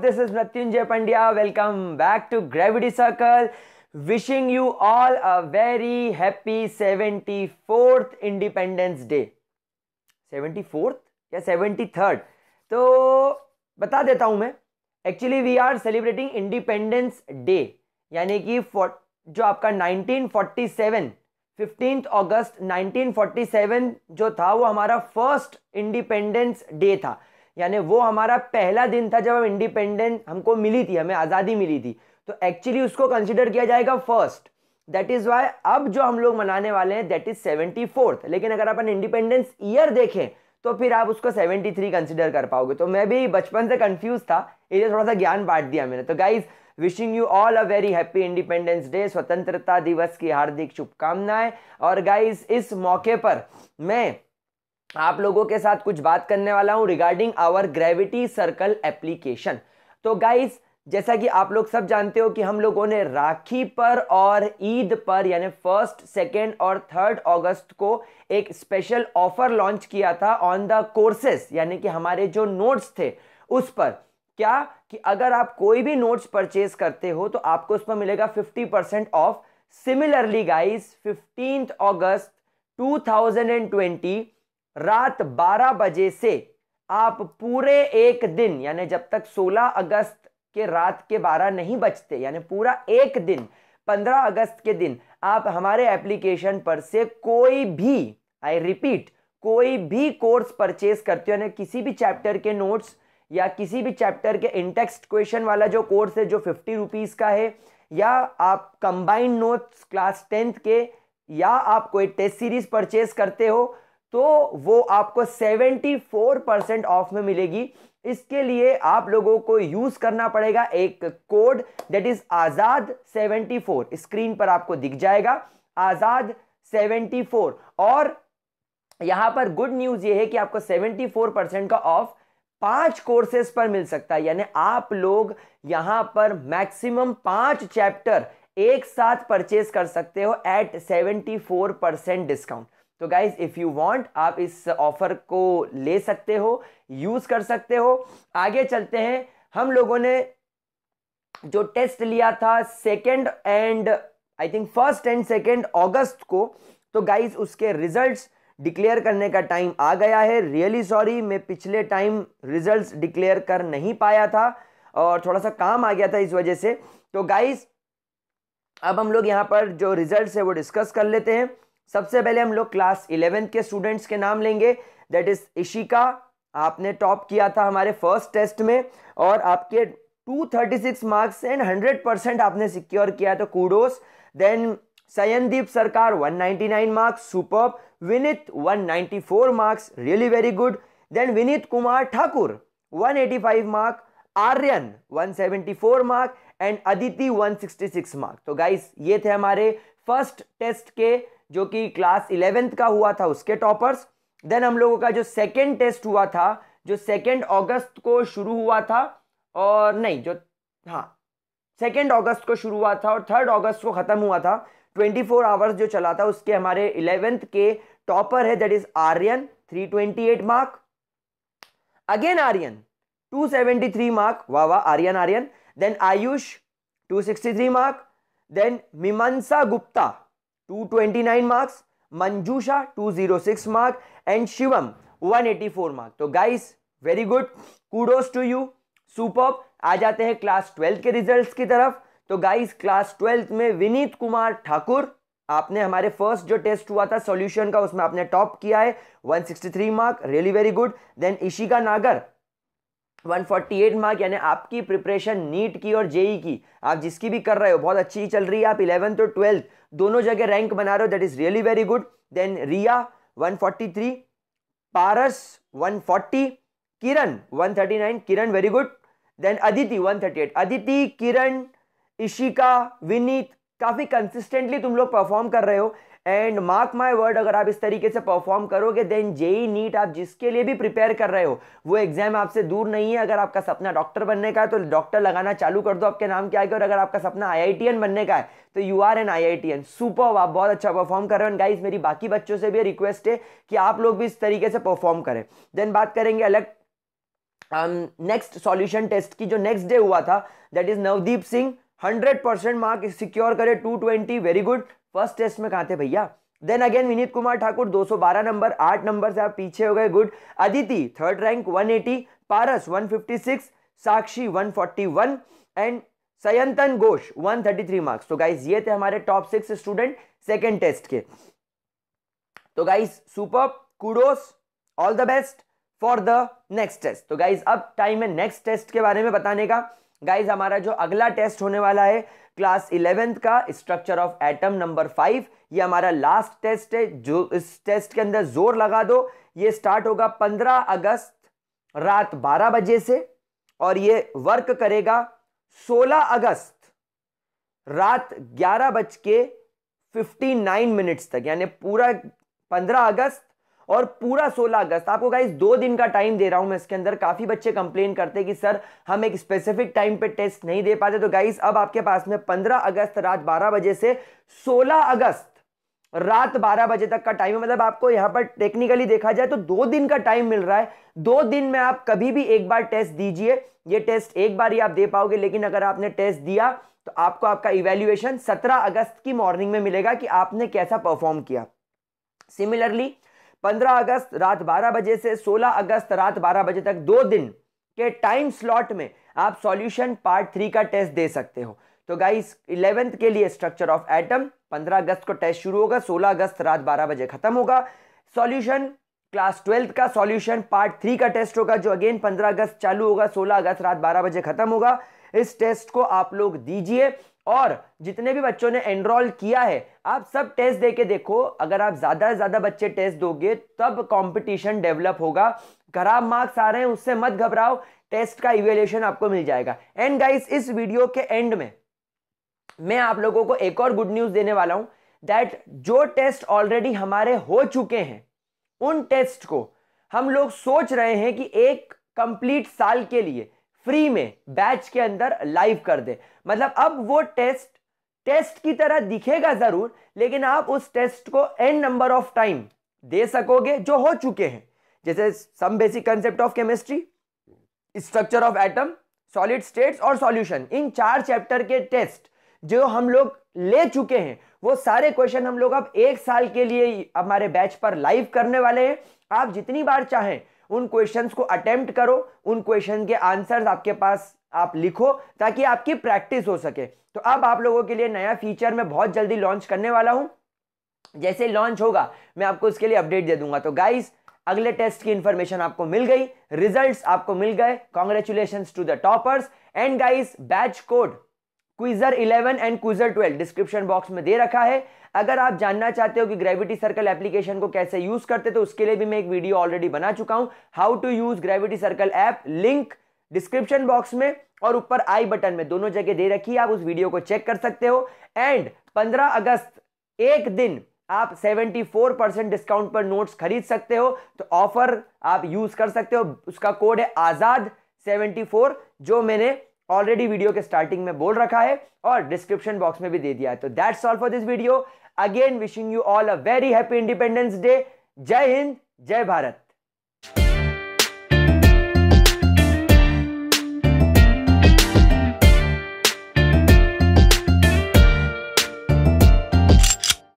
This is Mrityunjay Pandya welcome back to gravity circle wishing you all a very happy seventy fourth independence day seventy fourth या seventy third तो बता देता हूँ मैं actually we are celebrating independence day यानी कि जो आपका nineteen forty seven fifteenth August nineteen जो था, वो हमारा फ़र्स्ट इंडिपेंडेंस डे था। यानी वो हमारा पहला दिन था जब हम इंडिपेंडेंट हमको मिली थी, हमें आज़ादी मिली थी। तो एक्चुअली उसको कंसिडर किया जाएगा फ़र्स्ट दैट इज़ वाई अब जो हम लोग मनाने वाले हैं दैट इज़ सेवेंटी फोर्थ लेकिन अगर अपन इंडिपेंडेंस ईयर देखें तो फिर आप उसको 73 कंसिडर कर पाओगे। तो मैं भी बचपन से कंफ्यूज था ये थोड़ा सा ज्ञान बांट दिया मैंने। तो guys wishing you all a very happy independence day स्वतंत्रता दिवस की हार्दिक शुभकामनाएँ। और गाइज़ इस मौके पर मैं आप लोगों के साथ कुछ बात करने वाला हूँ regarding our gravity circle application तो गाइज़ जैसा कि आप लोग सब जानते हो कि हम लोगों ने राखी पर और ईद पर, यानी फ़र्स्ट सेकेंड और थर्ड अगस्त को एक स्पेशल ऑफ़र लॉन्च किया था ऑन द कोर्सेस यानी कि हमारे जो नोट्स थे, उस पर। क्या? कि अगर आप कोई भी नोट्स परचेज करते हो तो आपको उस पर मिलेगा 50 percent off similarly guys fifteenth August 2020 रात 12 बजे से आप पूरे एक दिन, यानी जब तक 16 अगस्त के रात के 12 नहीं बचते यानी पूरा एक दिन 15 अगस्त के दिन, आप हमारे एप्लीकेशन पर से कोई भी आई रिपीट कोई भी कोर्स परचेज करते हो, यानी किसी भी चैप्टर के नोट्स या किसी भी चैप्टर के इंटेक्स्ट क्वेश्चन वाला जो कोर्स है, जो फिफ्टी रुपीज़ का है, या आप कंबाइंड नोट्स क्लास टेंथ के, या आप कोई टेस्ट सीरीज़ परचेज करते हो तो वो आपको 74 परसेंट ऑफ़ में मिलेगी। इसके लिए आप लोगों को यूज़ करना पड़ेगा एक कोड दैट इज़ आज़ाद 74 स्क्रीन पर आपको दिख जाएगा, आज़ाद 74 और यहाँ पर गुड न्यूज़ ये है कि आपको 74 परसेंट का ऑफ़ पाँच कोर्सेस पर मिल सकता है। यानी आप लोग यहाँ पर मैक्सिमम पाँच चैप्टर एक साथ परचेज कर सकते हो एट 74 परसेंट डिस्काउंट तो गाइज़ इफ़ यू वांट आप इस ऑफ़र को ले सकते हो यूज़ कर सकते हो। आगे चलते हैं। हम लोगों ने जो टेस्ट लिया था second and I think first and second August को तो गाइज़ उसके रिजल्ट्स डिक्लेयर करने का टाइम आ गया है। रियली सॉरी मैं पिछले टाइम रिजल्ट्स डिक्लेयर कर नहीं पाया था और थोड़ा सा काम आ गया था इस वजह से। तो गाइज़ अब हम लोग यहाँ पर जो रिजल्ट्स है वो डिस्कस कर लेते हैं। सबसे पहले हम लोग क्लास इलेवेंथ के स्टूडेंट्स के नाम लेंगे। दैट इज़ इशिका, आपने टॉप किया था हमारे फ़र्स्ट टेस्ट में और आपके 236 मार्क्स एंड 100 परसेंट आपने सिक्योर किया तो kudos then Sayandeep Sarkar 199 marks super Vineet 194 marks really very good then Vineet Kumar Thakur 185 mark Aryan 174 mark and Aditi 166 mark तो गाइस ये थे हमारे फ़र्स्ट टेस्ट के जो कि क्लास इलेवेंथ का हुआ था उसके टॉपर्स। देन हम लोगों का जो सेकेंड टेस्ट हुआ था, जो सेकेंड अगस्त को शुरू हुआ था, और नहीं, जो हाँ सेकेंड अगस्त को शुरू हुआ था और थर्ड अगस्त को खत्म हुआ था। 24 फोर आवर्स जो चला था उसके हमारे इलेवेंथ के टॉपर है that is Aryan 328 mark again Aryan 273 mark वाह वाह Aryan Aryan then Ayush 263 mark then Mimansa Gupta 229 marks Manjusha 206 mark and Shivam 184 mark तो guys very good kudos to you super आ जाते हैं क्लास ट्वेल्थ के results की तरफ़. तो guys class twelfth में विनीत कुमार ठाकुर आपने हमारे फ़र्स्ट जो टेस्ट हुआ था सॉल्यूशन का, उसमें आपने टॉप किया है 163 mark really very good then Ishika Nagar 148 mark यानी आपकी प्रिपरेशन नीट की और जेई की। आप जिसकी भी कर रहे हो, बहुत अच्छी चल रही है। आप इलेवेंथ और ट्वेल्थ दोनों जगह रैंक बना रहे हो that is really very good then Riya 143 Paras 140 Kiran 139 Kiran very good then Aditi 138 Aditi, Kiran, Ishika, Vineet, काफ़ी कंसिस्टेंटली तुम लोग परफॉर्म कर रहे हो। एंड मार्क माई वर्ड अगर आप इस तरीके से परफॉर्म करोगे देन जेई नीट आप जिसके लिए भी प्रिपेयर कर रहे हो, वो एग्ज़ाम आपसे दूर नहीं है। अगर आपका सपना डॉक्टर बनने का है तो डॉक्टर लगाना चालू कर दो आपके नाम के आगे। और अगर आपका सपना आईआईटीएन बनने का है तो you are an IITian super आप बहुत अच्छा परफॉर्म कर रहे हो। गाइज़ मेरी बाकी बच्चों से भी रिक्वेस्ट है कि आप लोग भी इस तरीके से परफॉर्म करें। देन बात करेंगे अलग नेक्स्ट सॉल्यूशन टेस्ट की, जो नेक्स्ट डे हुआ था that is Navdeep Singh hundred percent mark secure करे two twenty very good first test में कहा थे भैया? Then again Vineet Kumar Thakur 212 number, आठ नंबर से आप पीछे हो गए, good. Aditi third rank 180 Paras 156 Sakshi 141 and Sayantan Ghosh 133 marks तो गाइस ये थे हमारे top six student second test के। तो guys super kudos all the best for the next test तो गाइज़ अब टाइम है नेक्स्ट टेस्ट के बारे में बताने का। गाइज़ हमारा जो अगला टेस्ट होने वाला है क्लास इलेवेंथ का structure of atom number five ये हमारा लास्ट टेस्ट है, जो इस टेस्ट के अंदर ज़ोर लगा दो। ये स्टार्ट होगा पंद्रह अगस्त रात बारह बजे से, और ये वर्क करेगा सोलह अगस्त रात ग्यारह बज के फिफ्टी नाइन मिनट्स तक, यानी पूरा पंद्रह अगस्त और पूरा 16 अगस्त। आपको गाइस दो दिन का टाइम दे रहा हूँ मैं इसके अंदर। काफ़ी बच्चे कंप्लेन करते हैं कि, सर, हम एक स्पेसिफिक टाइम पे टेस्ट नहीं दे पाते। तो गाइस अब आपके पास में 15 अगस्त रात 12 बजे से 16 अगस्त रात 12 बजे तक का टाइम है। मतलब आपको यहाँ पर टेक्निकली देखा जाए तो दो दिन का टाइम मिल रहा है। दो दिन में आप कभी भी एक बार टेस्ट दीजिए। ये टेस्ट एक बार ही आप दे पाओगे, लेकिन अगर आपने टेस्ट दिया तो आपको आपका इवेल्युएशन 17 अगस्त की मॉर्निंग में मिलेगा कि आपने कैसा परफॉर्म किया। सिमिलरली 15 अगस्त रात 12 बजे से 16 अगस्त रात 12 बजे तक दो दिन के टाइम स्लॉट में आप सॉल्यूशन पार्ट थ्री का टेस्ट दे सकते हो। तो गाइस इलेवेंथ के लिए स्ट्रक्चर ऑफ़ एटम 15 अगस्त को टेस्ट शुरू होगा 16 अगस्त रात 12 बजे खत्म होगा। सॉल्यूशन क्लास ट्वेल्थ का सॉल्यूशन पार्ट थ्री का टेस्ट होगा, जो अगेन 15 अगस्त चालू होगा 16 अगस्त रात 12 बजे खत्म होगा। इस टेस्ट को आप लोग दीजिए। और जितने भी बच्चों ने एनरोल किया है, आप सब टेस्ट देके देखो। अगर आप ज़्यादा से ज़्यादा बच्चे टेस्ट दोगे, तब कंपटीशन डेवलप होगा। खराब मार्क्स आ रहे हैं, उससे मत घबराओ। टेस्ट का इवेल्यूशन आपको मिल जाएगा। एंड गाइस इस वीडियो के एंड में मैं आप लोगों को एक और गुड न्यूज़ देने वाला हूँ दैट जो टेस्ट ऑलरेडी हमारे हो चुके हैं, उन टेस्ट को हम लोग सोच रहे हैं कि एक कंप्लीट साल के लिए फ्री में, बैच के अंदर लाइव कर दे। मतलब अब वो टेस्ट टेस्ट की तरह दिखेगा ज़रूर, लेकिन आप उस टेस्ट को एन नंबर ऑफ़ टाइम दे सकोगे, जो हो चुके हैं। जैसे some basic concept of chemistry structure of atom solid states और सॉल्यूशन इन चार चैप्टर के टेस्ट जो हम लोग ले चुके हैं, वो सारे क्वेश्चन हम लोग अब एक साल के लिए हमारे बैच पर लाइव करने वाले हैं। आप जितनी बार चाहें उन क्वेश्चंस को अटेम्प्ट करो, उन क्वेश्चन के आंसर्स आपके पास आप लिखो, ताकि आपकी प्रैक्टिस हो सके। तो अब आप लोगों के लिए नया फीचर मैं बहुत जल्दी लॉन्च करने वाला हूँ। जैसे लॉन्च होगा, मैं आपको इसके लिए अपडेट दे दूँगा। तो गाइस अगले टेस्ट की इंफॉर्मेशन आपको मिल गई रिजल्ट्स आपको मिल गए। Congratulation to the toppers and guys batch code quizzer 11 and quizzer 12 description box में दे रखा है। अगर आप जानना चाहते हो कि ग्रेविटी सर्कल एप्लीकेशन को कैसे यूज़ करते तो उसके लिए भी मैं एक वीडियो ऑलरेडी बना चुका हूँ। How to use gravity circle app link description box में और ऊपर आई बटन में दोनों जगह दे रखी है। आप उस वीडियो को चेक कर सकते हो। एंड 15 अगस्त, एक दिन आप 74 परसेंट डिस्काउंट पर नोट्स खरीद सकते हो। तो ऑफ़र आप यूज़ कर सकते हो। उसका कोड है आज़ाद 74 जो मैंने ऑलरेडी वीडियो के स्टार्टिंग में बोल रखा है और डिस्क्रिप्शन बॉक्स में भी दे दिया है। तो that's all for this video again wishing you all a very happy independence day जय हिंद, जय भारत।